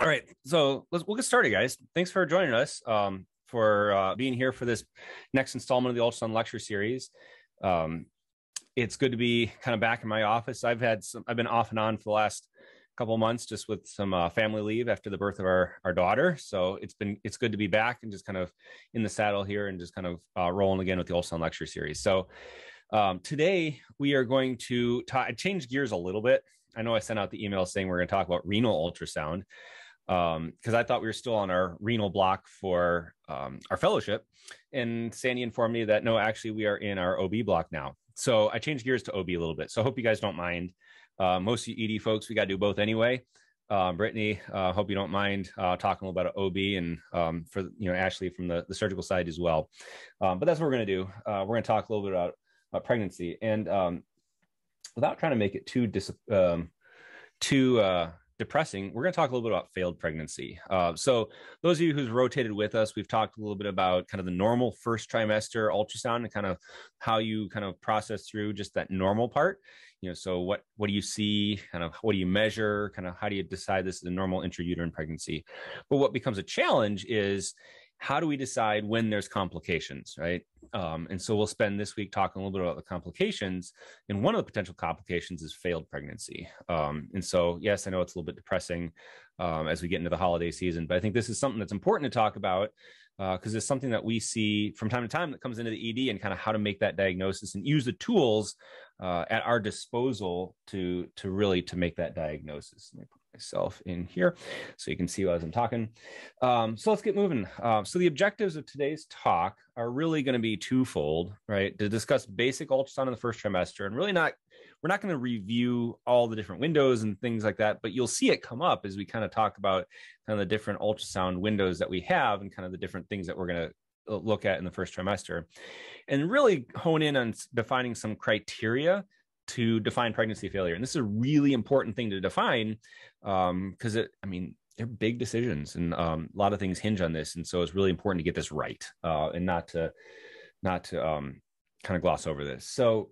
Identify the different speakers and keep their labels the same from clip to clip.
Speaker 1: All right, so let's we'll get started, guys. Thanks for joining us. Um, for uh, being here for this next installment of the ultrasound lecture series. Um, it's good to be kind of back in my office. I've had some, I've been off and on for the last couple months just with some uh, family leave after the birth of our, our daughter. So it's been, it's good to be back and just kind of in the saddle here and just kind of uh, rolling again with the ultrasound lecture series. So um, today we are going to talk, I changed gears a little bit. I know I sent out the email saying we're going to talk about renal ultrasound um because i thought we were still on our renal block for um, our fellowship and sandy informed me that no actually we are in our ob block now. So i changed gears to ob a little bit. So i hope you guys don't mind. Uh, most of you ed folks we got to do both anyway. Uh, brittany uh, hope you don't mind uh, talking a little about ob and um, for you know ashley from the, the surgical side as well. Um, but that's what we're going to do. Uh, we're going to talk a little bit about, about pregnancy and um, without trying to make it too dis- um, too uh, depressing, we're going to talk a little bit about failed pregnancy. Uh, so, those of you who's rotated with us, we've talked a little bit about kind of the normal first trimester ultrasound and kind of how you kind of process through just that normal part. You know, so what what do you see? Kind of what do you measure? Kind of how do you decide this is a normal intrauterine pregnancy? But what becomes a challenge is how do we decide when there's complications, right? Um, and so we'll spend this week talking a little bit about the complications. And one of the potential complications is failed pregnancy. Um, and so, yes, I know it's a little bit depressing um, as we get into the holiday season, but I think this is something that's important to talk about because uh, it's something that we see from time to time that comes into the ED and kind of how to make that diagnosis and use the tools uh, at our disposal to to really to make that diagnosis myself in here so you can see as I'm talking. Um, so let's get moving. Uh, so the objectives of today's talk are really going to be twofold, right? To discuss basic ultrasound in the first trimester and really not, we're not going to review all the different windows and things like that, but you'll see it come up as we kind of talk about kind of the different ultrasound windows that we have and kind of the different things that we're going to look at in the first trimester and really hone in on defining some criteria to define pregnancy failure. And this is a really important thing to define because um, it, I mean, they're big decisions and um, a lot of things hinge on this. And so it's really important to get this right uh, and not to, not to um, kind of gloss over this. So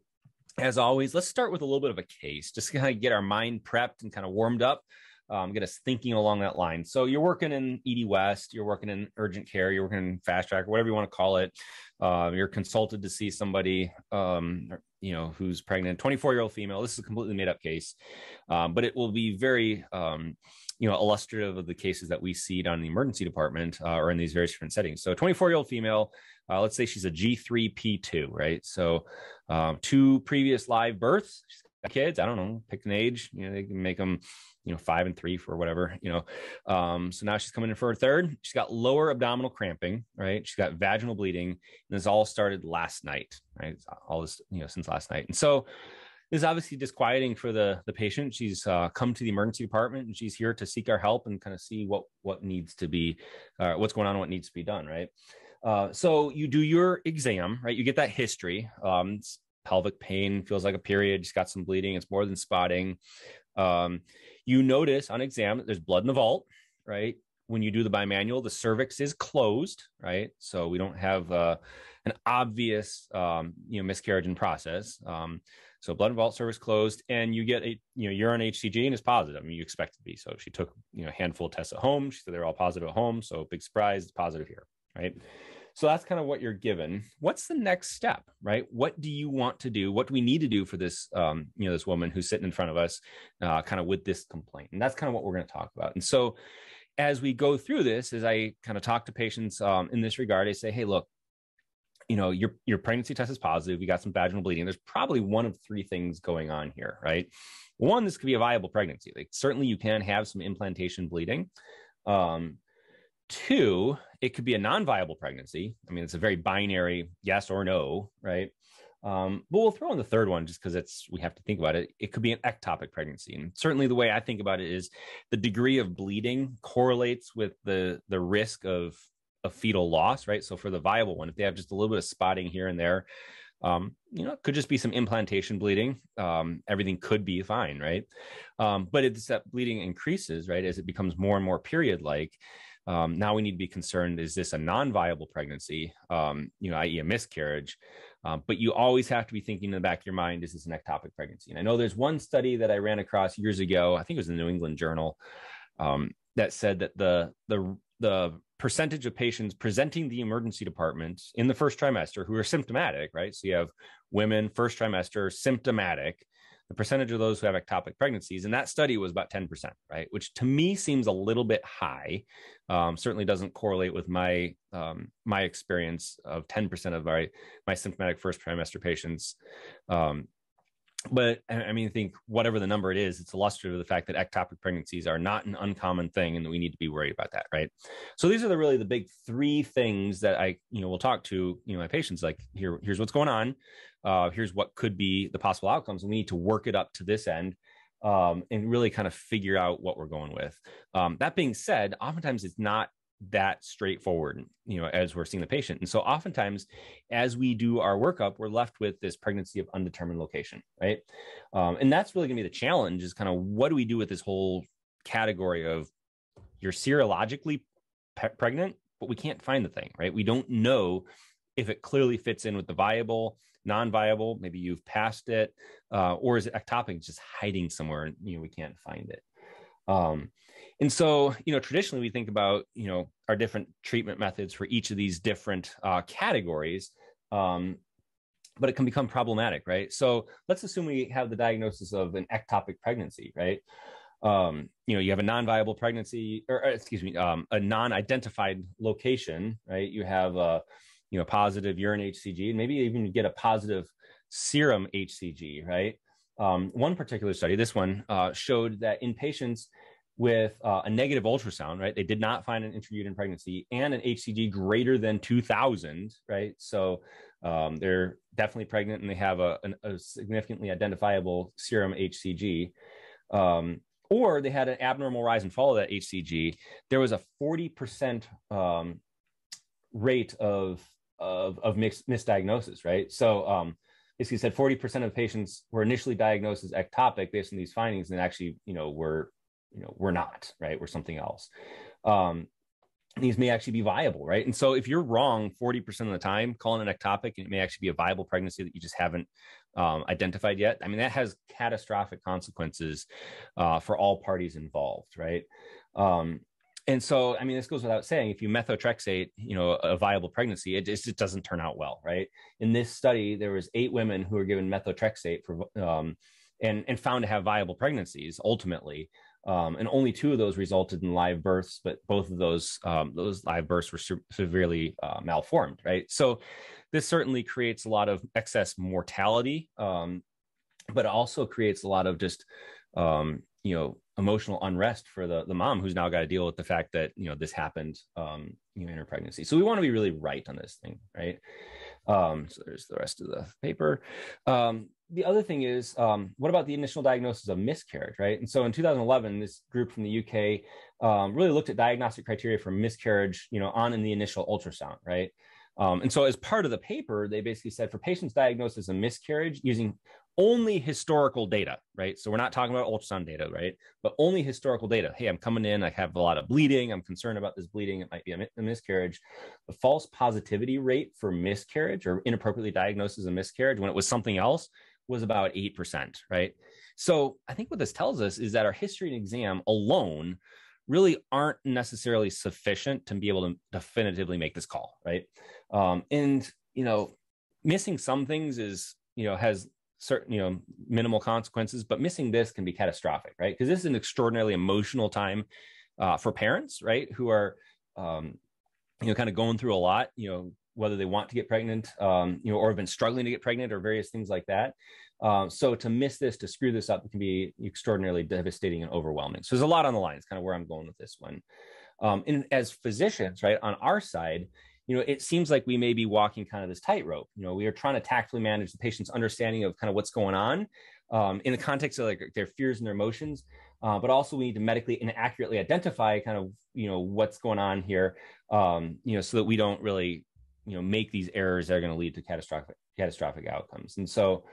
Speaker 1: as always, let's start with a little bit of a case, just kind of get our mind prepped and kind of warmed up. Um, get us thinking along that line. So you're working in ED West, you're working in urgent care, you're working in fast track, whatever you want to call it. Uh, you're consulted to see somebody, um, you know, who's pregnant, 24 year old female. This is a completely made up case, um, but it will be very, um, you know, illustrative of the cases that we see down in the emergency department uh, or in these various different settings. So, 24 year old female, uh, let's say she's a G3P2, right? So, um, two previous live births, kids. I don't know, pick an age. You know, they can make them you know five and three for whatever you know. Um so now she's coming in for a third. She's got lower abdominal cramping right? She's got vaginal bleeding and this all started last night right? All this you know since last night. And so this is obviously disquieting for the the patient. She's uh, come to the emergency department and she's here to seek our help and kind of see what what needs to be uh, what's going on what needs to be done right? Uh, so you do your exam right? You get that history. Um, pelvic pain feels like a period she's got some bleeding it's more than spotting um, you notice on exam that there's blood in the vault, right? When you do the bimanual, the cervix is closed, right? So we don't have uh, an obvious, um, you know, miscarriage in process. Um, so blood in vault, cervix closed, and you get a, you know, urine HCG and it's positive. I mean, you expect to be. So she took, you know, a handful of tests at home. She said they're all positive at home. So big surprise, it's positive here, right? So that's kind of what you're given. What's the next step, right? What do you want to do? What do we need to do for this, um, you know, this woman who's sitting in front of us, uh, kind of with this complaint? And that's kind of what we're going to talk about. And so, as we go through this, as I kind of talk to patients um, in this regard, I say, hey, look, you know, your your pregnancy test is positive. You got some vaginal bleeding. There's probably one of three things going on here, right? One, this could be a viable pregnancy. Like certainly, you can have some implantation bleeding. Um, Two, it could be a non-viable pregnancy. I mean, it's a very binary yes or no, right? Um, but we'll throw in the third one just because it's we have to think about it. It could be an ectopic pregnancy, and certainly the way I think about it is the degree of bleeding correlates with the the risk of a fetal loss, right? So for the viable one, if they have just a little bit of spotting here and there, um, you know, it could just be some implantation bleeding. Um, everything could be fine, right? Um, but it's that bleeding increases, right, as it becomes more and more period like. Um, now we need to be concerned: is this a non-viable pregnancy? Um, you know, i.e., a miscarriage. Um, but you always have to be thinking in the back of your mind: is this an ectopic pregnancy? And I know there's one study that I ran across years ago. I think it was the New England Journal. Um, that said that the the the percentage of patients presenting the emergency department in the first trimester who are symptomatic, right? So you have women first trimester symptomatic, the percentage of those who have ectopic pregnancies, and that study was about 10%, right? Which to me seems a little bit high. Um, certainly doesn't correlate with my um, my experience of 10% of my my symptomatic first trimester patients um, but I mean, I think whatever the number it is, it's illustrative of the fact that ectopic pregnancies are not an uncommon thing, and we need to be worried about that, right? So these are the really the big three things that I, you know, will talk to you know my patients like here, here's what's going on, uh, here's what could be the possible outcomes, and we need to work it up to this end, um, and really kind of figure out what we're going with. Um, that being said, oftentimes it's not that straightforward, you know, as we're seeing the patient. And so oftentimes as we do our workup, we're left with this pregnancy of undetermined location, right? Um, and that's really gonna be the challenge is kind of what do we do with this whole category of you're serologically pe- pregnant, but we can't find the thing, right? We don't know if it clearly fits in with the viable, non-viable, maybe you've passed it, uh, or is it ectopic, just hiding somewhere and you know we can't find it. Um, and so, you know, traditionally we think about, you know, our different treatment methods for each of these different uh, categories, um, but it can become problematic, right? So let's assume we have the diagnosis of an ectopic pregnancy, right? Um, you know, you have a non-viable pregnancy, or, or excuse me, um, a non-identified location, right? You have a, you know, positive urine HCG, and maybe even get a positive serum HCG, right? Um, one particular study, this one, uh, showed that in patients with uh, a negative ultrasound, right? They did not find an intrauterine pregnancy and an HCG greater than 2000, right? So um, they're definitely pregnant and they have a, a significantly identifiable serum HCG. Um, or they had an abnormal rise and fall of that HCG. There was a 40% um, rate of, of, of mixed, misdiagnosis, right? So um, basically said 40% of patients were initially diagnosed as ectopic based on these findings and actually, you know, were you know we're not right we're something else. Um, these may actually be viable right? And so if you're wrong 40% of the time calling it ectopic and it may actually be a viable pregnancy that you just haven't um, identified yet. I mean that has catastrophic consequences uh, for all parties involved right? Um, and so i mean this goes without saying if you methotrexate you know a viable pregnancy it just it doesn't turn out well right in this study there was eight women who were given methotrexate for um, and and found to have viable pregnancies ultimately um, and only two of those resulted in live births, but both of those um, those live births were se- severely uh, malformed. Right, so this certainly creates a lot of excess mortality, um, but also creates a lot of just um, you know emotional unrest for the the mom who's now got to deal with the fact that you know this happened um, you know in her pregnancy. So we want to be really right on this thing, right? Um, so there's the rest of the paper. Um, the other thing is, um, what about the initial diagnosis of miscarriage, right? And so in 2011, this group from the UK um, really looked at diagnostic criteria for miscarriage, you know, on in the initial ultrasound, right? Um, and so as part of the paper, they basically said for patients diagnosed as a miscarriage using only historical data, right? So we're not talking about ultrasound data, right? But only historical data. Hey, I'm coming in, I have a lot of bleeding, I'm concerned about this bleeding, it might be a, miscarriage. The false positivity rate for miscarriage or inappropriately diagnosed as a miscarriage when it was something else was about 8%, right? So I think what this tells us is that our history and exam alone really aren't necessarily sufficient to be able to definitively make this call, right? Um, and, you know, missing some things is, you know, has certain, you know, minimal consequences, but missing this can be catastrophic, right? Because this is an extraordinarily emotional time uh, for parents, right? Who are, um, you know, kind of going through a lot, you know, whether they want to get pregnant, um, you know, or have been struggling to get pregnant or various things like that. Um, so to miss this, to screw this up, can be extraordinarily devastating and overwhelming. So there's a lot on the line. It's kind of where I'm going with this one. Um, and as physicians, right, on our side, you know, it seems like we may be walking kind of this tightrope. You know, we are trying to tactfully manage the patient's understanding of kind of what's going on um, in the context of like their fears and their emotions, uh, but also we need to medically and accurately identify kind of you know what's going on here, um, you know, so that we don't really you know make these errors that are going to lead to catastrophic catastrophic outcomes. And so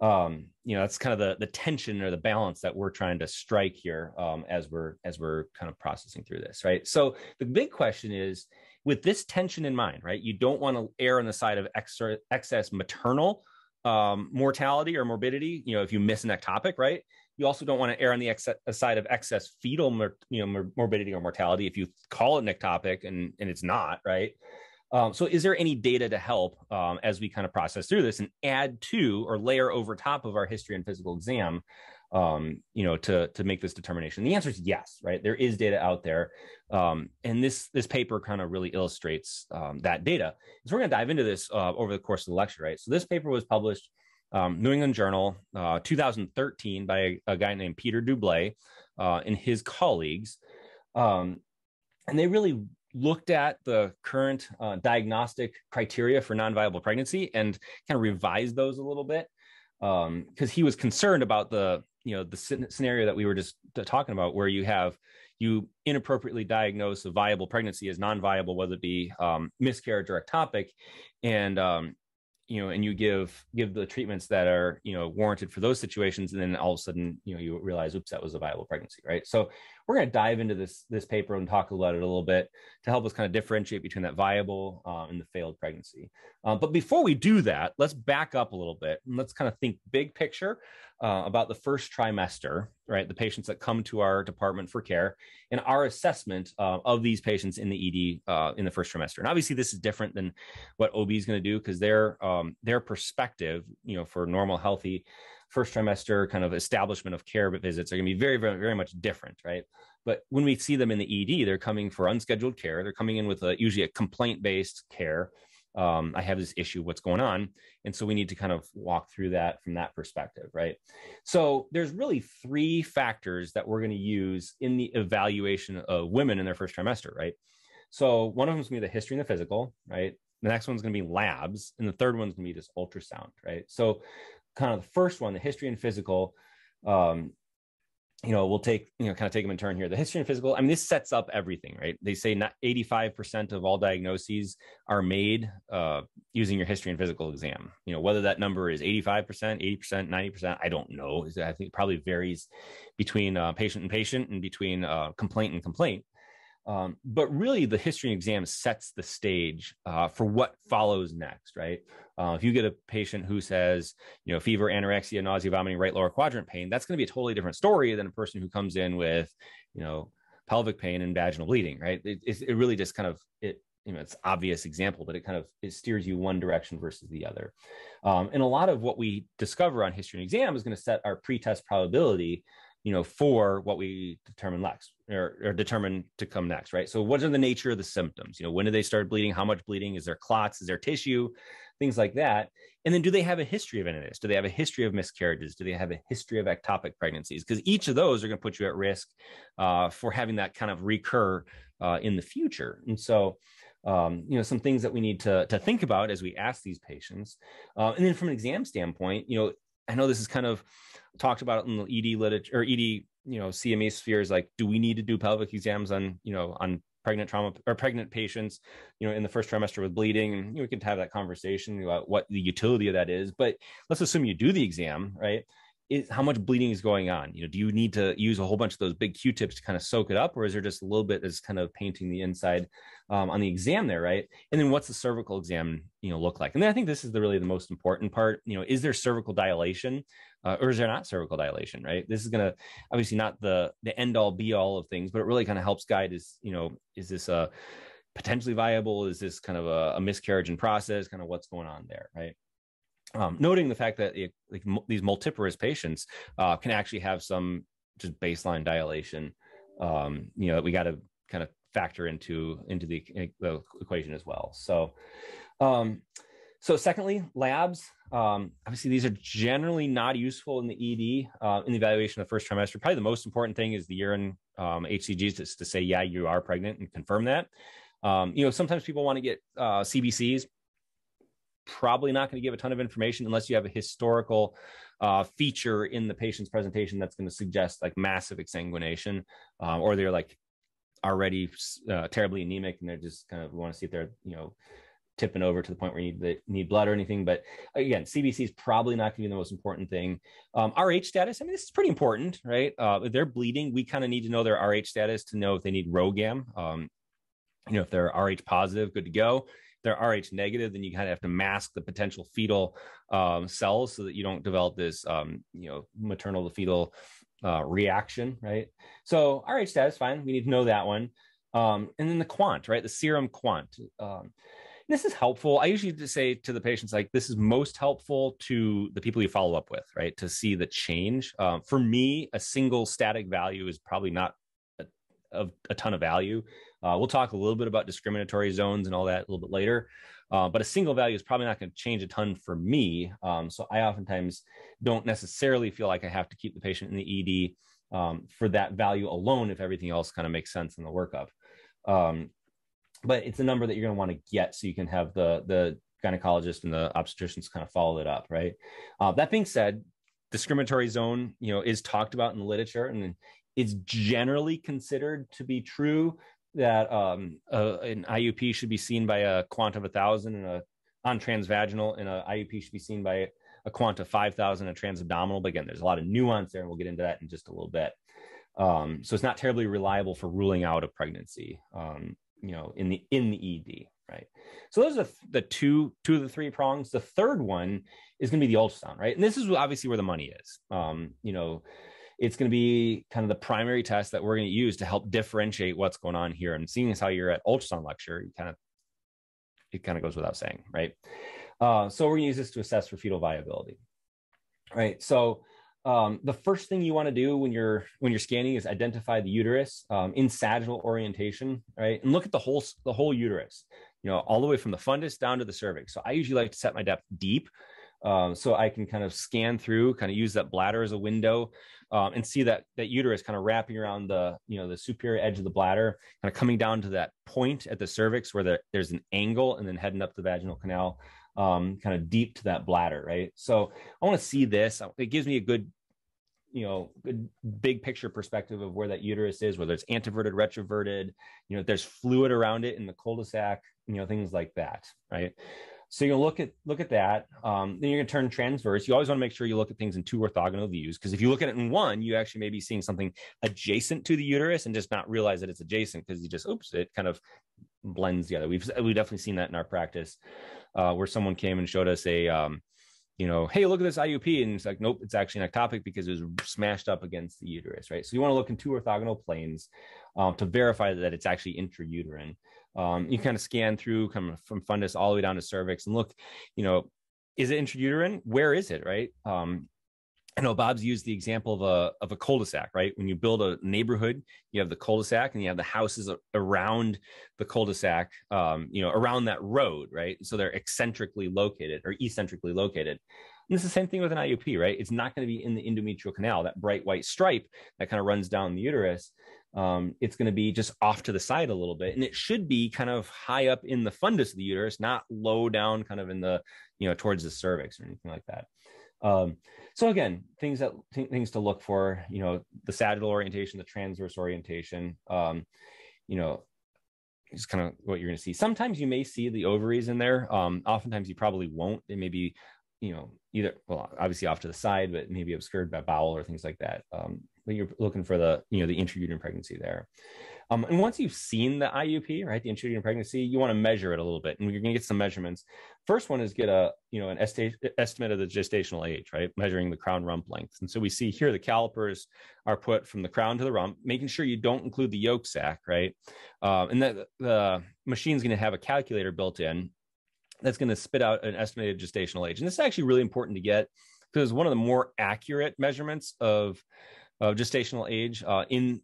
Speaker 1: um, you know that's kind of the the tension or the balance that we're trying to strike here um, as we're as we're kind of processing through this right so the big question is with this tension in mind right? You don't want to err on the side of extra, excess maternal um, mortality or morbidity you know if you miss an ectopic right? You also don't want to err on the ex- side of excess fetal mor- you know morbidity or mortality if you call it nectopic and and it's not right? Um, so is there any data to help um, as we kind of process through this and add to or layer over top of our history and physical exam um, you know, to to make this determination? The answer is yes, right? There is data out there, um, and this this paper kind of really illustrates um, that data. So we're going to dive into this uh, over the course of the lecture, right? So this paper was published um, New England Journal, uh, 2013, by a, a, guy named Peter Doubilet uh, and his colleagues, um, and they really looked at the current uh, diagnostic criteria for non-viable pregnancy and kind of revised those a little bit because um, he was concerned about the you know the scenario that we were just talking about where you have you inappropriately diagnose a viable pregnancy as non-viable whether it be um, miscarriage or ectopic and um, you know and you give give the treatments that are you know warranted for those situations and then all of a sudden you know you realize oops that was a viable pregnancy right? So we're going to dive into this this paper and talk about it a little bit to help us kind of differentiate between that viable uh, and the failed pregnancy uh, but before we do that let's back up a little bit and let's kind of think big picture uh, about the first trimester, right? The patients that come to our department for care and our assessment uh, of these patients in the ED in the first trimester. And obviously, this is different than what OB is going to do because their um, their perspective, you know, for normal, healthy first trimester kind of establishment of care visits are going to be very, very, very much different, right? But when we see them in the ED, they're coming for unscheduled care. They're coming in with a, usually a complaint based care um, I have this issue, what's going on? And so we need to kind of walk through that from that perspective, right? So there's really three factors that we're going to use in the evaluation of women in their first trimester, right? So one of them is going to be the history and the physical, right? The next one's going to be labs, and the third one's going to be just ultrasound, right? So kind of the first one, the history and physical, um, you know, we'll take, you know, kind of take them in turn here. The history and physical, I mean, this sets up everything, right? They say not 85% of all diagnoses are made uh, using your history and physical exam. You know, whether that number is 85%, 80%, 90%, I don't know. I think it probably varies between uh, patient and patient and between uh, complaint and complaint. Um, but really, the history exam sets the stage uh, for what follows next, right? Uh, if you get a patient who says, you know, fever, anorexia, nausea, vomiting, right lower quadrant pain, that's going to be a totally different story than a person who comes in with, you know, pelvic pain and vaginal bleeding, right? It, it really just kind of it you know it's obvious example but it kind of it steers you one direction versus the other um, and a lot of what we discover on history and exam is going to set our pretest probability you know, for what we determine next or, or, determine to come next, right? So, what are the nature of the symptoms? You know, when do they start bleeding? How much bleeding? Is there clots? Is there tissue? Things like that. And then, do they have a history of any of this? Do they have a history of miscarriages? Do they have a history of ectopic pregnancies? Because each of those are going to put you at risk uh, for having that kind of recur uh, in the future. And so, um, you know, some things that we need to to think about as we ask these patients. Uh, and then, from an exam standpoint, you know, I know this is kind of talked about in the ED literature or ED, you know, CME spheres. Like, do we need to do pelvic exams on, you know, on pregnant trauma or pregnant patients, you know, in the first trimester with bleeding? And you know, we can have that conversation about what the utility of that is. But let's assume you do the exam, right? is how much bleeding is going on you know do you need to use a whole bunch of those big q-tips to kind of soak it up or is there just a little bit that's kind of painting the inside um, on the exam there right? And then what's the cervical exam you know look like? And then i think this is the really the most important part you know is there cervical dilation uh, or is there not cervical dilation right? This is going to obviously not the the end all be all of things but it really kind of helps guide is you know is this a potentially viable? Is this kind of a, a miscarriage in process? Kind of what's going on there right? Um, noting the fact that it, like, these multiparous patients uh, can actually have some just baseline dilation, um, you know, that we got to kind of factor into into the, the equation as well. So, um, so secondly, labs. Um, obviously, these are generally not useful in the ED uh, in the evaluation of the first trimester. Probably the most important thing is the urine um, HCGs to, to say, yeah, you are pregnant and confirm that. Um, you know, sometimes people want to get uh, CBCs probably not going to give a ton of information unless you have a historical uh, feature in the patient's presentation that's going to suggest like massive exsanguination, uh, or they're like already uh, terribly anemic and they're just kind of want to see if they're you know tipping over to the point where you need, need blood or anything. But again, CBC is probably not going to be the most important thing. Um, RH status, I mean, this is pretty important, right? Uh, if they're bleeding, we kind of need to know their RH status to know if they need RhoGAM. Um, you know, if they're RH positive, good to go they're Rh negative, then you kind of have to mask the potential fetal um, cells so that you don't develop this, um, you know, maternal to fetal uh, reaction, right? So RH status, fine. We need to know that one. Um, and then the quant, right? The serum quant. Um, this is helpful. I usually just say to the patients, like, this is most helpful to the people you follow up with, right? To see the change. Um, for me, a single static value is probably not a, a ton of value. Uh, we'll talk a little bit about discriminatory zones and all that a little bit later. Uh, but a single value is probably not going to change a ton for me. Um, so I oftentimes don't necessarily feel like I have to keep the patient in the ED um, for that value alone if everything else kind of makes sense in the workup. Um, but it's a number that you're going to want to get so you can have the the gynecologist and the obstetricians kind of follow it up, right? Uh, that being said, discriminatory zone, you know, is talked about in the literature and it's generally considered to be true that um, uh, an IUP should be seen by a quant of a thousand and a on transvaginal, and a IUP should be seen by a quant of five thousand a transabdominal. But again, there's a lot of nuance there, and we'll get into that in just a little bit. Um, so it's not terribly reliable for ruling out a pregnancy, um, you know, in the in the ED, right? So those are the two two of the three prongs. The third one is going to be the ultrasound, right? And this is obviously where the money is. Um, you know, it's going to be kind of the primary test that we're going to use to help differentiate what's going on here. And seeing as how you're at ultrasound lecture, you kind of it kind of goes without saying, right? Uh, so we're going to use this to assess for fetal viability, right? So um, the first thing you want to do when you're when you're scanning is identify the uterus um, in sagittal orientation, right? And look at the whole the whole uterus, you know, all the way from the fundus down to the cervix. So I usually like to set my depth deep um, so I can kind of scan through, kind of use that bladder as a window, um, and see that that uterus kind of wrapping around the you know the superior edge of the bladder, kind of coming down to that point at the cervix where there, there's an angle, and then heading up the vaginal canal, um, kind of deep to that bladder, right? So I want to see this. It gives me a good you know good big picture perspective of where that uterus is whether it's anteverted retroverted you know there's fluid around it in the cul-de-sac you know things like that right so you're gonna look at look at that. Um, then you're gonna turn transverse. You always want to make sure you look at things in two orthogonal views because if you look at it in one, you actually may be seeing something adjacent to the uterus and just not realize that it's adjacent because you just oops, it kind of blends together. We've we've definitely seen that in our practice uh, where someone came and showed us a um, you know, hey, look at this IUP. And it's like, nope, it's actually an ectopic because it was smashed up against the uterus, right? So you want to look in two orthogonal planes um, to verify that it's actually intrauterine. Um, you kind of scan through come from fundus all the way down to cervix and look, you know, is it intrauterine? Where is it? Right. Um, I know Bob's used the example of a of a cul-de-sac, right? When you build a neighborhood, you have the cul-de-sac and you have the houses around the cul-de-sac, um, you know, around that road, right? So they're eccentrically located or eccentrically located. And it's the same thing with an IUP, right? It's not going to be in the endometrial canal, that bright white stripe that kind of runs down the uterus um, it's going to be just off to the side a little bit and it should be kind of high up in the fundus of the uterus not low down kind of in the you know towards the cervix or anything like that. Um, so again things that th- things to look for you know the sagittal orientation the transverse orientation um, you know is kind of what you're going to see. Sometimes you may see the ovaries in there um, oftentimes you probably won't. They may be you know either well obviously off to the side but maybe obscured by bowel or things like that. Um, you're looking for the you know the intrauterine pregnancy there. Um, and once you've seen the IUP, right, the intrauterine pregnancy, you want to measure it a little bit, and you're going to get some measurements. First one is get a you know an estimate of the gestational age, right, measuring the crown rump length. And so we see here the calipers are put from the crown to the rump, making sure you don't include the yolk sac, right, um, and that the machine's going to have a calculator built in that's going to spit out an estimated gestational age. And this is actually really important to get because one of the more accurate measurements of of gestational age uh, in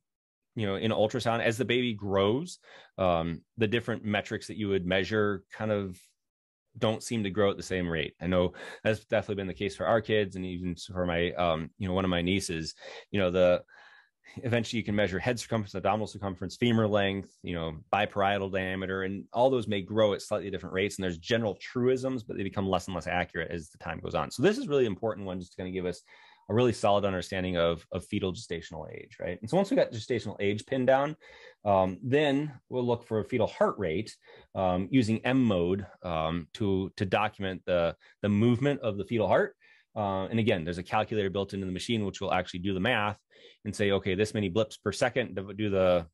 Speaker 1: you know in ultrasound as the baby grows um, the different metrics that you would measure kind of don't seem to grow at the same rate. I know that's definitely been the case for our kids and even for my um, you know one of my nieces. You know the eventually you can measure head circumference abdominal circumference femur length you know biparietal diameter and all those may grow at slightly different rates and there's general truisms but they become less and less accurate as the time goes on. So this is really important one just going to give us a really solid understanding of, of fetal gestational age, right? And so once we got gestational age pinned down, um, then we'll look for a fetal heart rate um, using M mode um, to, to document the, the movement of the fetal heart. Uh, and again, there's a calculator built into the machine, which will actually do the math and say, okay, this many blips per second do the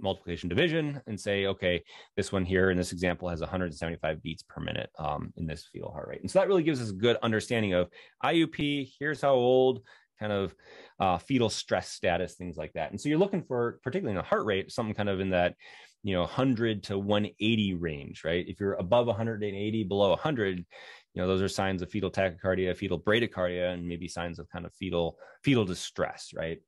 Speaker 1: multiplication division and say, okay, this one here in this example has 175 beats per minute um, in this fetal heart rate. And so that really gives us a good understanding of IUP. Here's how old, kind of uh, fetal stress status, things like that. And so you're looking for, particularly in the heart rate, something kind of in that, you know, 100 to 180 range, right? If you're above 180, below 100, you know, those are signs of fetal tachycardia, fetal bradycardia, and maybe signs of kind of fetal fetal distress, right?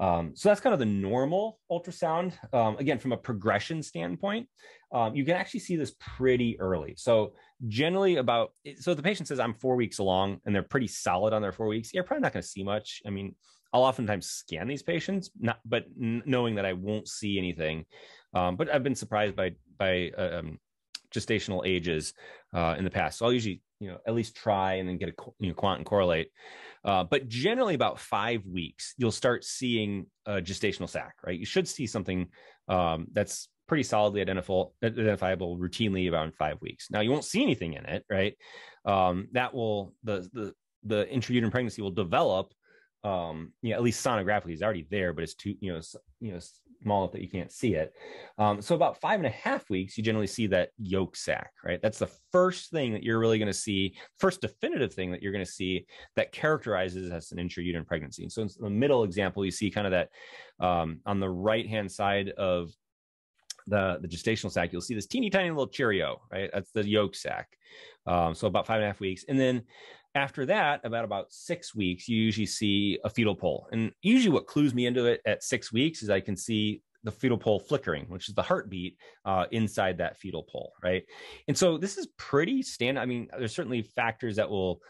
Speaker 1: Um, so that's kind of the normal ultrasound. Um, again, from a progression standpoint, um, you can actually see this pretty early. So generally about, so the patient says I'm four weeks along and they're pretty solid on their four weeks. You're probably not going to see much. I mean, I'll oftentimes scan these patients, not, but knowing that I won't see anything. Um, but I've been surprised by, by uh, um, gestational ages uh, in the past. So I'll usually, you know, at least try and then get a you know, quant and correlate. Uh, but generally, about five weeks, you'll start seeing a gestational sac, right? You should see something um, that's pretty solidly identifiable, routinely around five weeks. Now, you won't see anything in it, right? Um, that will the the the intrauterine pregnancy will develop um you know at least sonographically is already there but it's too you know you know enough that you can't see it um so about five and a half weeks you generally see that yolk sac right that's the first thing that you're really going to see first definitive thing that you're going to see that characterizes as an intrauterine pregnancy so in the middle example you see kind of that um on the right hand side of the, the gestational sac, you'll see this teeny tiny little Cheerio, right? That's the yolk sac. Um, so about five and a half weeks. And then after that, about about six weeks, you usually see a fetal pole. And usually, what clues me into it at six weeks is I can see the fetal pole flickering, which is the heartbeat uh, inside that fetal pole, right? And so this is pretty standard. I mean, there's certainly factors that will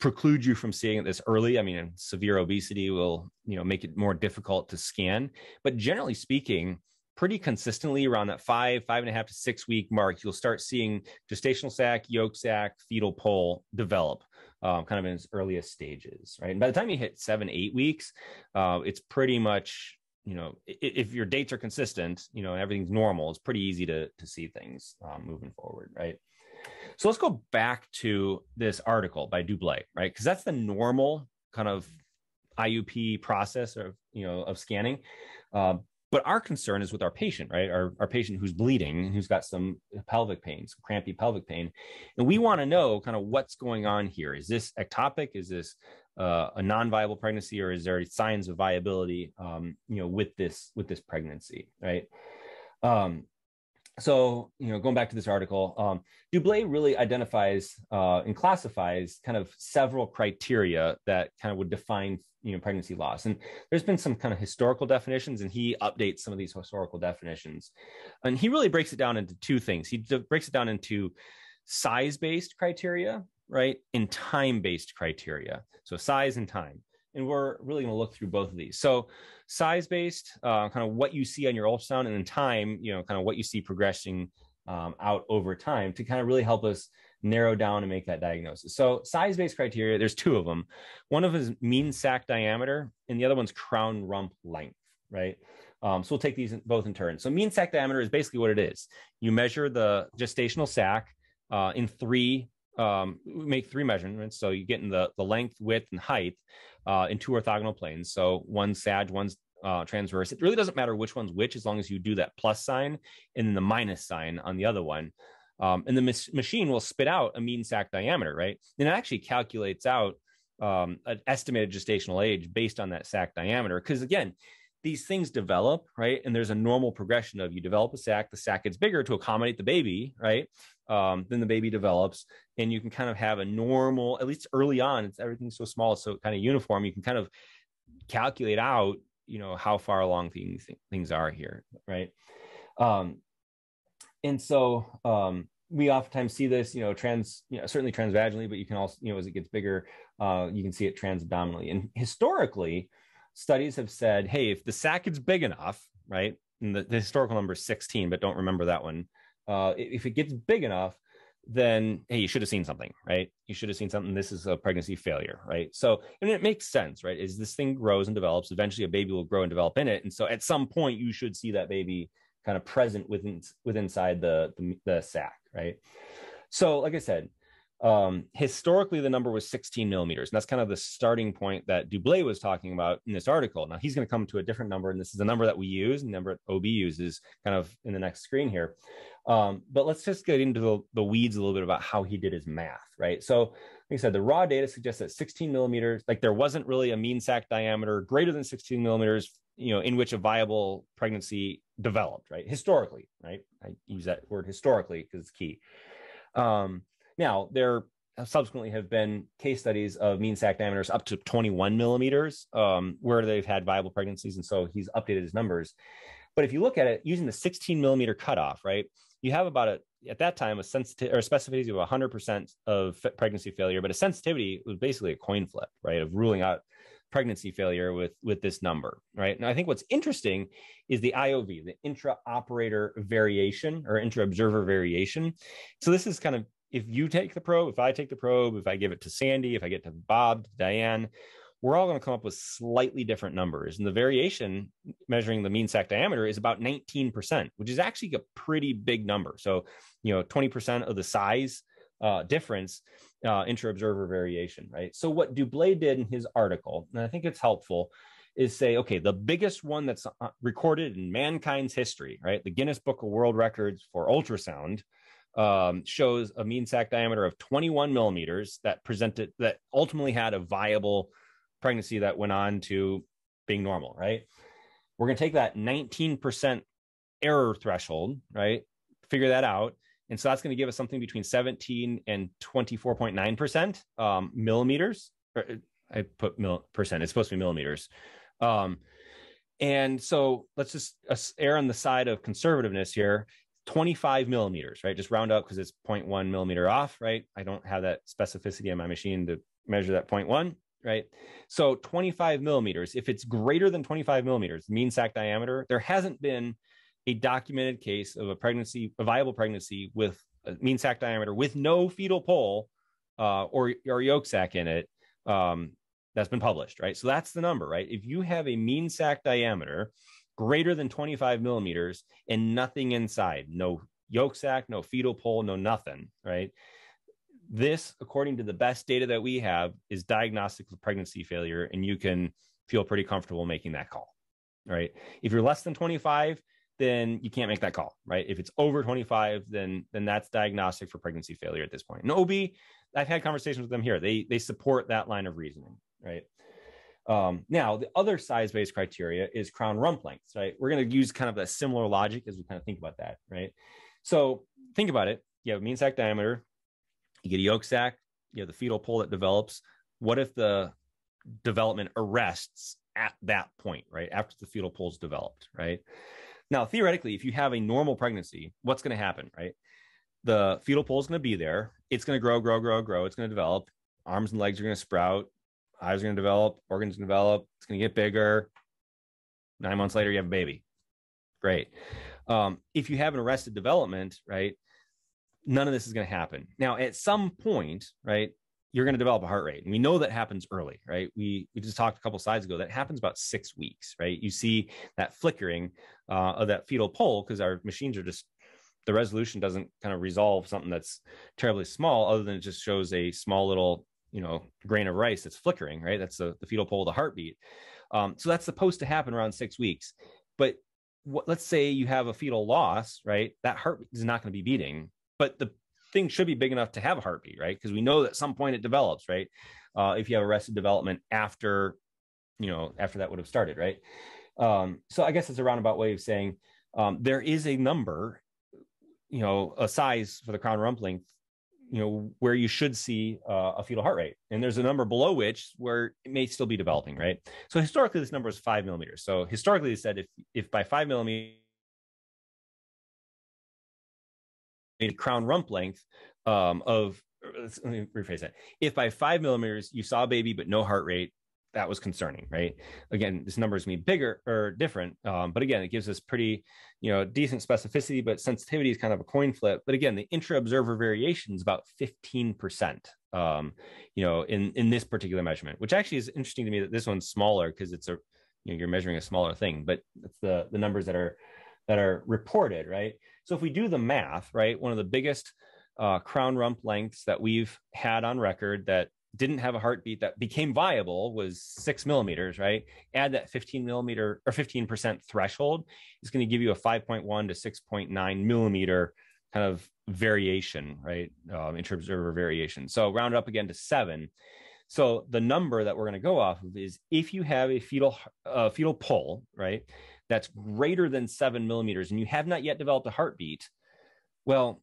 Speaker 1: preclude you from seeing it this early. I mean, severe obesity will, you know, make it more difficult to scan. But generally speaking, pretty consistently around that five, five and a half to six week mark, you'll start seeing gestational sac, yolk sac, fetal pole develop um, kind of in its earliest stages, right? And by the time you hit seven, eight weeks, uh, it's pretty much, you know, if your dates are consistent, you know, everything's normal, it's pretty easy to, to see things um, moving forward, right? So let's go back to this article by Doubilet, right? Because that's the normal kind of IUP process of, you know, of scanning. Uh, but our concern is with our patient, right? Our, our patient who's bleeding, who's got some pelvic pain, some crampy pelvic pain. And we want to know kind of what's going on here. Is this ectopic? Is this uh, a non-viable pregnancy or is there signs of viability, um, you know, with this, with this pregnancy, right? Um, so you know going back to this article um, Doubilet really identifies uh, and classifies kind of several criteria that kind of would define you know pregnancy loss. And there's been some kind of historical definitions and he updates some of these historical definitions. And he really breaks it down into two things. He breaks it down into size based criteria right and time based criteria. So size and time and we're really going to look through both of these. So, size based, uh, kind of what you see on your ultrasound, and then time, you know, kind of what you see progressing um, out over time to kind of really help us narrow down and make that diagnosis. So, size based criteria, there's two of them. One of them is mean sac diameter, and the other one's crown rump length, right? Um, so, we'll take these both in turn. So, mean sac diameter is basically what it is. You measure the gestational sac uh, in three um, make three measurements. So you get in the, the length, width, and height uh, in two orthogonal planes. So one's sag, one's uh, transverse. It really doesn't matter which one's which as long as you do that plus sign and then the minus sign on the other one. Um, and the mis- machine will spit out a mean sac diameter, right? And it actually calculates out um, an estimated gestational age based on that sac diameter. Because again, these things develop, right? And there's a normal progression of you develop a sac, the sac gets bigger to accommodate the baby, right? Um, then the baby develops, and you can kind of have a normal, at least early on, it's everything's so small, so kind of uniform. You can kind of calculate out, you know, how far along things things are here, right? Um, and so um, we oftentimes see this, you know, trans, you know, certainly transvaginally, but you can also, you know, as it gets bigger, uh, you can see it transabdominally. And historically, studies have said, hey, if the sac is big enough, right? And the, the historical number is 16, but don't remember that one. Uh, if it gets big enough, then hey, you should have seen something, right? You should have seen something. This is a pregnancy failure, right? So, and it makes sense, right? As this thing grows and develops, eventually a baby will grow and develop in it, and so at some point you should see that baby kind of present within within inside the, the the sac, right? So, like I said, um, historically, the number was 16 millimeters. And that's kind of the starting point that Doubilet was talking about in this article. Now, he's going to come to a different number, and this is the number that we use, the number that OB uses kind of in the next screen here. Um, but let's just get into the, the, weeds a little bit about how he did his math, right? So like I said, the raw data suggests that 16 millimeters, like there wasn't really a mean sac diameter greater than 16 millimeters, you know, in which a viable pregnancy developed, right? Historically, right? I use that word historically because it's key. Um, now, there subsequently have been case studies of mean sac diameters up to 21 millimeters um, where they've had viable pregnancies. And so he's updated his numbers. But if you look at it using the 16 millimeter cutoff, right, you have about a at that time a sensitivity or a specificity of 100% of pregnancy failure, but a sensitivity was basically a coin flip, right, of ruling out pregnancy failure with with this number, right? And I think what's interesting is the IOV, the intra-operator variation or intra-observer variation. So this is kind of if you take the probe, if I take the probe, if I give it to Sandy, if I get to Bob, to Diane, we're all going to come up with slightly different numbers. And the variation measuring the mean sac diameter is about 19%, which is actually a pretty big number. So, you know, 20% of the size uh, difference, uh, intra-observer variation, right? So what Doubilet did in his article, and I think it's helpful, is say, okay, the biggest one that's uh, recorded in mankind's history, right? The Guinness Book of World Records for ultrasound um, shows a mean sac diameter of 21 millimeters that presented that ultimately had a viable pregnancy that went on to being normal, right? We're going to take that 19% error threshold, right? Figure that out. And so that's going to give us something between 17 and 24.9% um, millimeters. I put mil percent, it's supposed to be millimeters. Um, and so let's just uh, err on the side of conservativeness here 25 millimeters, right? Just round up because it's 0.1 millimeter off, right? I don't have that specificity on my machine to measure that 0.1 right? So 25 millimeters, if it's greater than 25 millimeters, mean sac diameter, there hasn't been a documented case of a pregnancy, a viable pregnancy with a mean sac diameter with no fetal pole uh, or, or yolk sac in it um, that's been published, right? So that's the number, right? If you have a mean sac diameter greater than 25 millimeters and nothing inside, no yolk sac, no fetal pole, no nothing, right? this, according to the best data that we have, is diagnostic of pregnancy failure, and you can feel pretty comfortable making that call. Right. If you're less than 25, then you can't make that call. Right. If it's over 25, then then that's diagnostic for pregnancy failure at this point. And OB, I've had conversations with them here. They they support that line of reasoning. Right. Um, now, the other size-based criteria is crown rump length, right? We're going to use kind of a similar logic as we kind of think about that, right? So think about it. You have mean sac diameter, you get a yolk sac, you have the fetal pole that develops. What if the development arrests at that point, right? After the fetal pole's developed, right? Now, theoretically, if you have a normal pregnancy, what's going to happen, right? The fetal pole is going to be there. It's going to grow, grow, grow, grow. It's going to develop. Arms and legs are going to sprout. Eyes are going to develop. Organs develop. It's going to get bigger. Nine months later, you have a baby. Great. Um, if you have an arrested development, right? none of this is going to happen. Now, at some point, right, you're going to develop a heart rate. And we know that happens early, right? We we just talked a couple slides ago that happens about six weeks, right? You see that flickering uh, of that fetal pole because our machines are just the resolution doesn't kind of resolve something that's terribly small, other than it just shows a small little you know grain of rice that's flickering, right? That's the, the fetal pole, the heartbeat. Um, so that's supposed to happen around six weeks, but what, let's say you have a fetal loss, right? That heart is not going to be beating but the thing should be big enough to have a heartbeat, right? Because we know that at some point it develops, right? Uh, if you have arrested development after, you know, after that would have started, right? Um, so I guess it's a roundabout way of saying um, there is a number, you know, a size for the crown rump length, you know, where you should see uh, a fetal heart rate, and there's a number below which where it may still be developing, right? So historically, this number is five millimeters. So historically, they said if if by five millimeters crown rump length um, of let me rephrase that. If by five millimeters you saw a baby but no heart rate, that was concerning, right? Again, this number is going to be bigger or different, um, but again, it gives us pretty, you know, decent specificity, but sensitivity is kind of a coin flip. But again, the intra-observer variation is about fifteen percent, um, you know, in in this particular measurement, which actually is interesting to me that this one's smaller because it's a, you know, you're measuring a smaller thing, but it's the the numbers that are that are reported, right? So if we do the math, right, one of the biggest uh, crown rump lengths that we've had on record that didn't have a heartbeat that became viable was six millimeters, right? Add that 15 millimeter or 15% threshold is going to give you a 5.1 to 6.9 millimeter kind of variation, right? Um, in terms of variation. So round up again to seven. So the number that we're going to go off of is if you have a fetal uh, fetal pole, right, that's greater than seven millimeters, and you have not yet developed a heartbeat, well,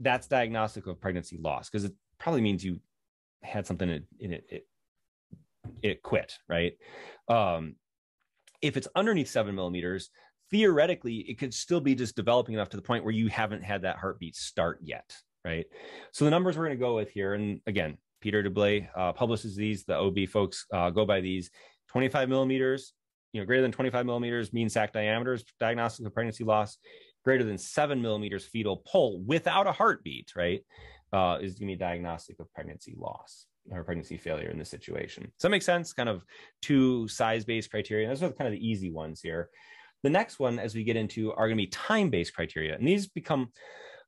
Speaker 1: that's diagnostic of pregnancy loss because it probably means you had something in, it, it, it quit, right? Um, if it's underneath seven millimeters, theoretically, it could still be just developing enough to the point where you haven't had that heartbeat start yet, right? So the numbers we're going to go with here, and again, Peter Doubilet uh, publishes these. The OB folks uh, go by these 25 millimeters, you know, greater than 25 millimeters mean sac diameters, diagnostic of pregnancy loss, greater than seven millimeters fetal pole without a heartbeat, right, uh, is going to be diagnostic of pregnancy loss or pregnancy failure in this situation. Does that make sense? Kind of two size-based criteria. Those are kind of the easy ones here. The next one, as we get into, are going to be time-based criteria, and these become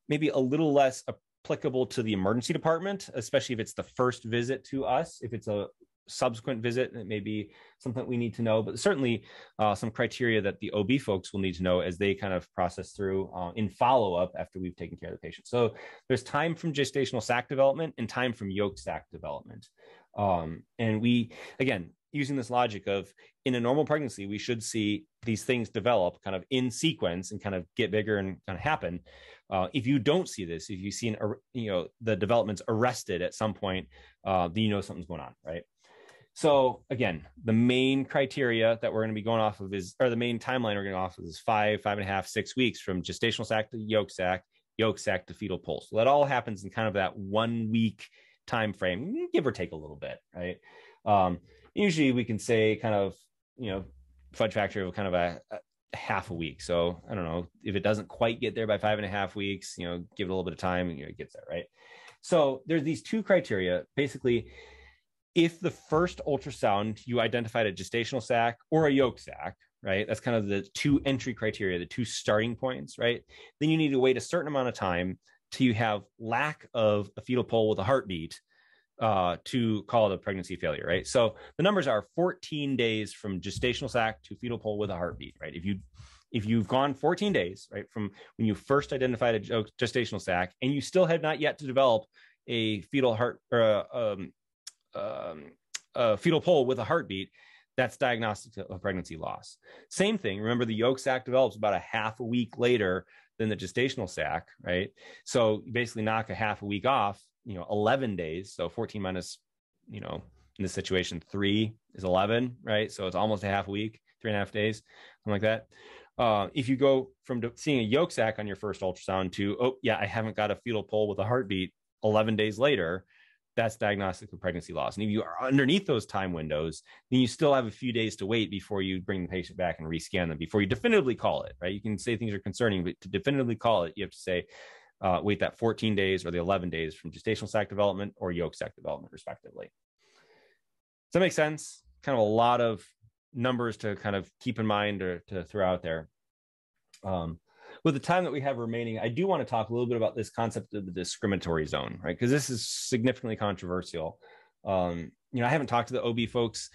Speaker 1: maybe a little less applicable to the emergency department, especially if it's the first visit to us. If it's a subsequent visit, it may be something we need to know, but certainly uh, some criteria that the OB folks will need to know as they kind of process through uh, in follow up after we've taken care of the patient. So there's time from gestational sac development and time from yolk sac development. Um, and we, again, using this logic of in a normal pregnancy, we should see these things develop kind of in sequence and kind of get bigger and kind of happen. Uh, if you don't see this, if you see an, you know the development's arrested at some point, uh, then you know something's going on, right? So again, the main criteria that we're going to be going off of is, or the main timeline we're going off of is five, five and a half, six weeks from gestational sac to yolk sac, yolk sac to fetal pole. So that all happens in kind of that one week time frame, give or take a little bit, right? Um, usually we can say kind of, you know, fudge factor of kind of a, a half a week. So I don't know if it doesn't quite get there by five and a half weeks, you know, give it a little bit of time and you know, it gets there, right? So there's these two criteria. Basically, if the first ultrasound you identified a gestational sac or a yolk sac, right? That's kind of the two entry criteria, the two starting points, right? Then you need to wait a certain amount of time till you have lack of a fetal pole with a heartbeat uh, to call it a pregnancy failure, right? So the numbers are 14 days from gestational sac to fetal pole with a heartbeat, right? If you if you've gone 14 days, right, from when you first identified a gestational sac and you still have not yet to develop a fetal heart or a, um, um, a fetal pole with a heartbeat, that's diagnostic of pregnancy loss. Same thing. Remember, the yolk sac develops about a half a week later than the gestational sac, right? So you basically knock a half a week off, you know, 11 days. So 14 minus, you know, in this situation, three is 11, right? So it's almost a half a week, three and a half days, something like that. Uh, if you go from seeing a yolk sac on your first ultrasound to, oh, yeah, I haven't got a fetal pole with a heartbeat 11 days later, that's diagnostic of pregnancy loss. And if you are underneath those time windows, then you still have a few days to wait before you bring the patient back and rescan them before you definitively call it, right? You can say things are concerning, but to definitively call it, you have to say, uh, wait that 14 days or the 11 days from gestational sac development or yolk sac development, respectively. Does that make sense? Kind of a lot of numbers to kind of keep in mind or to throw out there. Um, with the time that we have remaining, I do want to talk a little bit about this concept of the discriminatory zone, right? Because this is significantly controversial. Um, you know, I haven't talked to the OB folks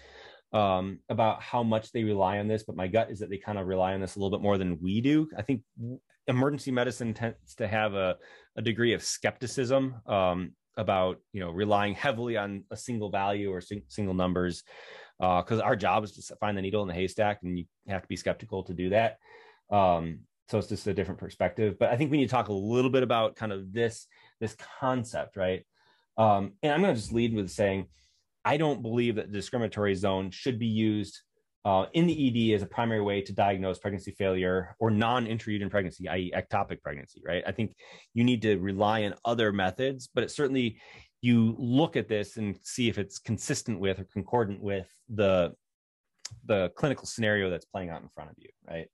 Speaker 1: um, about how much they rely on this, but my gut is that they kind of rely on this a little bit more than we do. I think emergency medicine tends to have a, a degree of skepticism um, about you know relying heavily on a single value or sing- single numbers because uh, our job is to find the needle in the haystack, and you have to be skeptical to do that. Um, so it's just a different perspective. But i think we need to talk a little bit about kind of this this concept right? Um, and i'm going to just lead with saying i don't believe that the discriminatory zone should be used uh, in the ed as a primary way to diagnose pregnancy failure or non-intrauterine pregnancy i.e ectopic pregnancy right? I think you need to rely on other methods but it certainly you look at this and see if it's consistent with or concordant with the the clinical scenario that's playing out in front of you right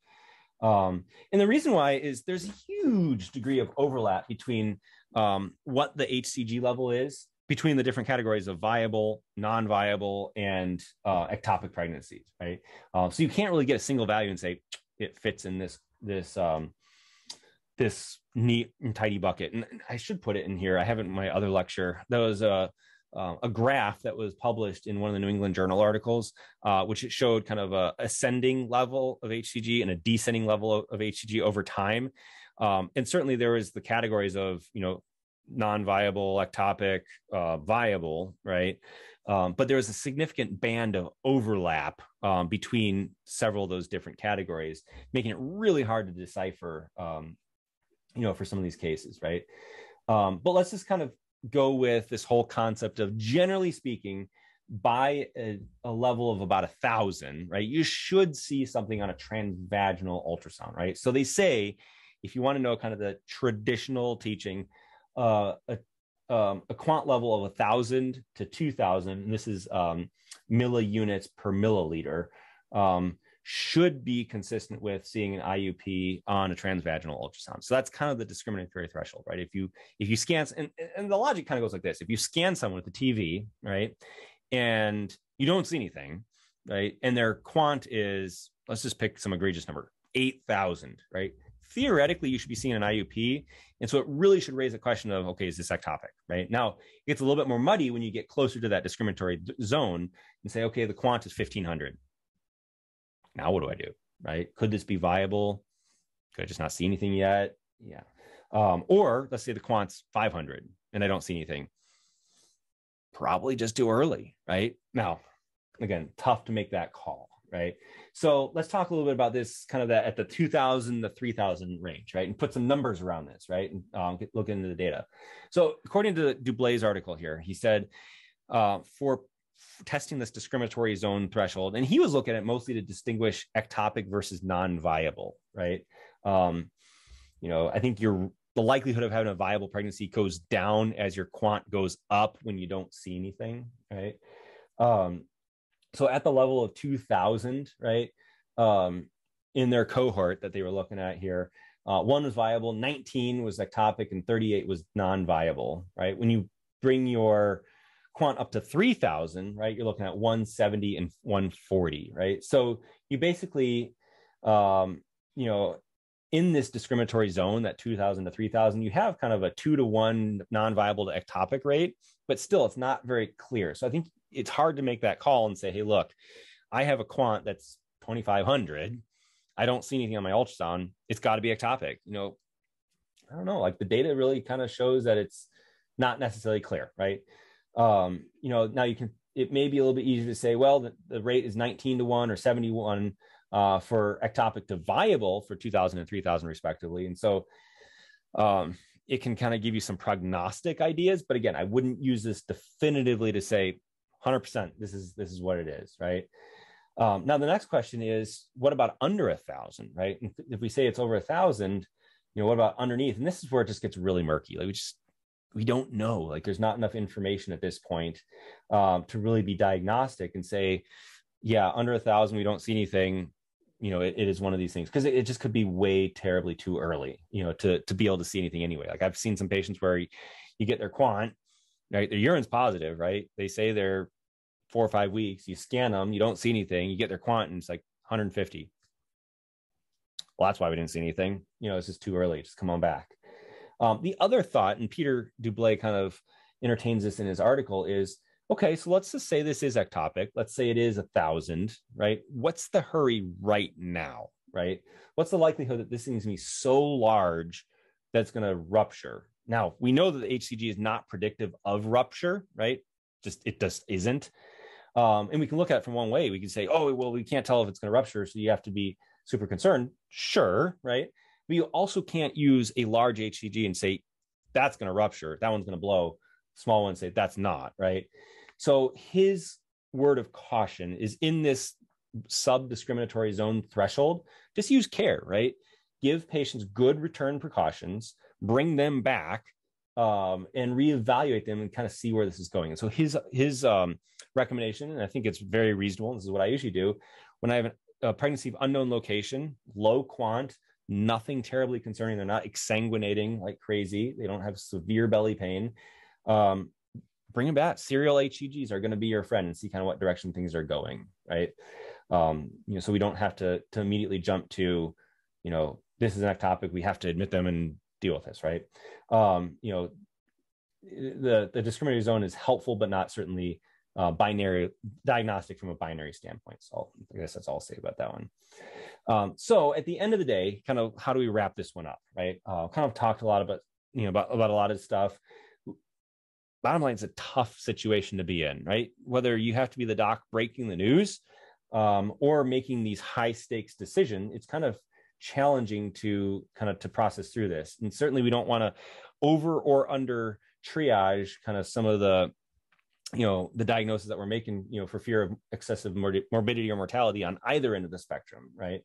Speaker 1: um, and the reason why is there's a huge degree of overlap between um, what the HCG level is between the different categories of viable, non-viable, and uh, ectopic pregnancies, right? Uh, so you can't really get a single value and say it fits in this this um, this neat and tidy bucket. And I should put it in here. I haven't my other lecture. There was a uh, a graph that was published in one of the New England Journal articles, uh, which it showed kind of a ascending level of HCG and a descending level of, of HCG over time. Um, and certainly there was the categories of, you know, non-viable, ectopic, uh, viable, right? Um, but there was a significant band of overlap um, between several of those different categories, making it really hard to decipher, um, you know, for some of these cases, right? Um, but let's just kind of go with this whole concept of generally speaking, by a, a, level of about a thousand, right, you should see something on a transvaginal ultrasound, right? So they say, if you want to know kind of the traditional teaching, uh, a, um, a quant level of a thousand to two thousand, and this is um, milliunits per milliliter, um, should be consistent with seeing an IUP on a transvaginal ultrasound. So that's kind of the discriminatory threshold, right? If you if you scan and, and the logic kind of goes like this: if you scan someone with the TV, right, and you don't see anything, right, and their quant is let's just pick some egregious number, eight thousand, right? Theoretically, you should be seeing an IUP, and so it really should raise a question of okay, is this ectopic, right? Now it gets a little bit more muddy when you get closer to that discriminatory zone and say, okay, the quant is fifteen hundred now what do I do? Right? Could this be viable? Could I just not see anything yet? Yeah. Um, or let's say the quant's 500 and I don't see anything. Probably just too early, right? Now, again, tough to make that call, right? So let's talk a little bit about this kind of that at the 2000 to 3000 range, right? And put some numbers around this, right? And um, look into the data. So according to Doubilet's article here, he said uh, for testing this discriminatory zone threshold, and he was looking at mostly to distinguish ectopic versus non-viable, right? Um, you know, I think your the likelihood of having a viable pregnancy goes down as your quant goes up when you don't see anything, right? Um, so at the level of 2000, right, um, in their cohort that they were looking at here, uh, one was viable, 19 was ectopic, and 38 was non-viable, right? When you bring your quant up to 3000 right? You're looking at 170 and 140 right? So you basically um, you know in this discriminatory zone that 2000 to 3000 you have kind of a two to one non-viable to ectopic rate but still it's not very clear. So i think it's hard to make that call and say hey look i have a quant that's 2500 i don't see anything on my ultrasound. It's got to be ectopic. You know i don't know like the data really kind of shows that it's not necessarily clear right um, you know, now you can, it may be a little bit easier to say, well, the, the rate is 19 to 1 or 71 uh, for ectopic to viable for 2000 and 3000 respectively. And so um, it can kind of give you some prognostic ideas. But again, I wouldn't use this definitively to say 100% this is this is what it is, right? Um, now the next question is, what about under a thousand, right? If we say it's over a thousand, you know, what about underneath? And this is where it just gets really murky. Like we just we don't know like there's not enough information at this point um, to really be diagnostic and say yeah under a thousand we don't see anything you know it, it is one of these things. Because it, it, just could be way terribly too early you know to to be able to see anything anyway. Like i've seen some patients where you, you get their quant right? Their urine's positive right? They say they're four or five weeks you scan them you don't see anything you get their quant and it's like 150 well that's why we didn't see anything. You know it's just too early just come on back um, the other thought, and Peter Doubilet kind of entertains this in his article, is okay, so let's just say this is ectopic. Let's say it is a thousand, right? What's the hurry right now, right? What's the likelihood that this thing's gonna be so large that it's gonna rupture? Now we know that the HCG is not predictive of rupture, right? Just it just isn't. Um, and we can look at it from one way. We can say, oh, well, we can't tell if it's going to rupture, so you have to be super concerned. Sure, right? But you also can't use a large HCG and say that's going to rupture, that one's going to blow. Small one say that's not right. So his word of caution is in this sub discriminatory zone threshold. Just use care, right? Give patients good return precautions, bring them back, um, and reevaluate them and kind of see where this is going. And so his his um, recommendation, and I think it's very reasonable. This is what I usually do when I have a pregnancy of unknown location, low quant, nothing terribly concerning. They're not exsanguinating like crazy. They don't have severe belly pain. Um, bring them back. Serial HCGs are going to be your friend and see kind of what direction things are going, right? Um, you know, so we don't have to to immediately jump to, you know, this is an ectopic. We have to admit them and deal with this, right? Um, you know, the the discriminatory zone is helpful, but not certainly uh, binary diagnostic from a binary standpoint. So I guess that's all I'll say about that one. Um, so at the end of the day, kind of how do we wrap this one up, right? Uh, kind of talked a lot about you know about about a lot of stuff. Bottom line, it's a tough situation to be in, right? Whether you have to be the doc breaking the news um, or making these high stakes decision, it's kind of challenging to kind of to process through this. And certainly, we don't want to over or under triage kind of some of the you know the diagnosis that we're making you know for fear of excessive morbidity or mortality on either end of the spectrum right?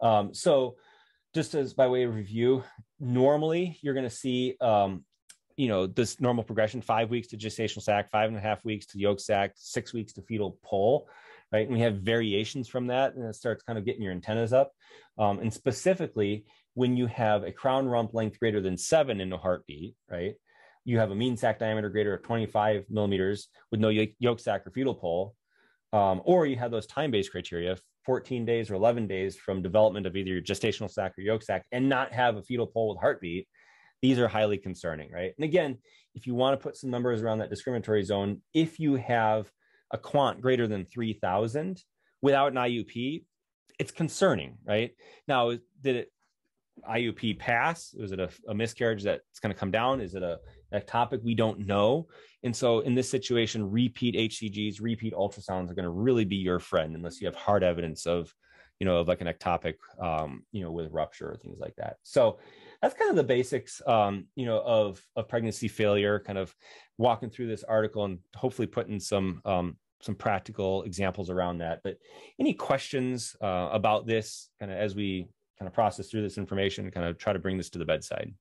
Speaker 1: Um, so just as by way of review normally you're going to see um, you know this normal progression five weeks to gestational sac five and a half weeks to yolk sac six weeks to fetal pole right? And we have variations from that and it starts kind of getting your antennas up. Um, and specifically when you have a crown rump length greater than seven in a heartbeat right you have a mean sac diameter greater of 25 millimeters with no yolk sac or fetal pole, um, or you have those time-based criteria, 14 days or 11 days from development of either your gestational sac or yolk sac, and not have a fetal pole with heartbeat, these are highly concerning, right? And again, if you want to put some numbers around that discriminatory zone, if you have a quant greater than 3,000 without an IUP, it's concerning, right? Now, did it IUP pass? Was it a, a miscarriage that's going to come down? Is it a ectopic? We don't know. And so in this situation, repeat HCGs, repeat ultrasounds are going to really be your friend unless you have hard evidence of, you know, of like an ectopic, um, you know, with rupture or things like that. So that's kind of the basics, um, you know, of of pregnancy failure. Kind of walking through this article and hopefully putting some um, some practical examples around that. But any questions uh, about this, kind of as we kind of process through this information kind of try to bring this to the bedside.